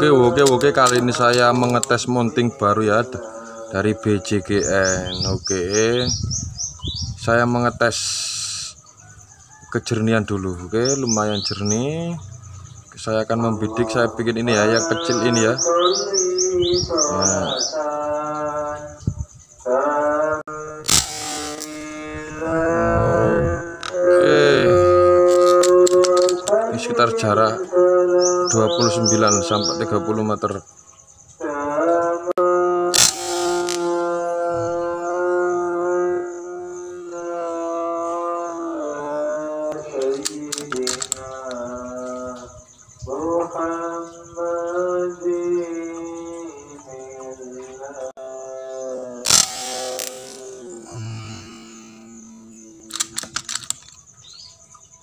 Oke oke oke kali ini saya mengetes mounting baru ya dari BJGN oke. Saya mengetes kejernihan dulu oke? Lumayan jernih saya akan membidik saya bikin ini ya yang kecil ini ya nah. oke ini sekitar jarak 29 sampai 30 meter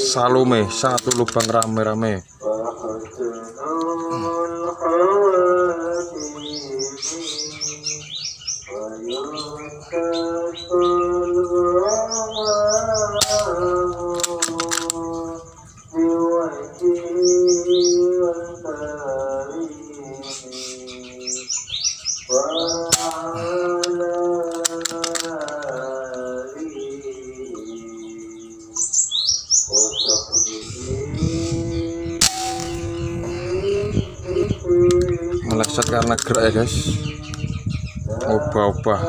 Salome satu lubang rame-rame. meleset karena gerak ya guys ubah-ubah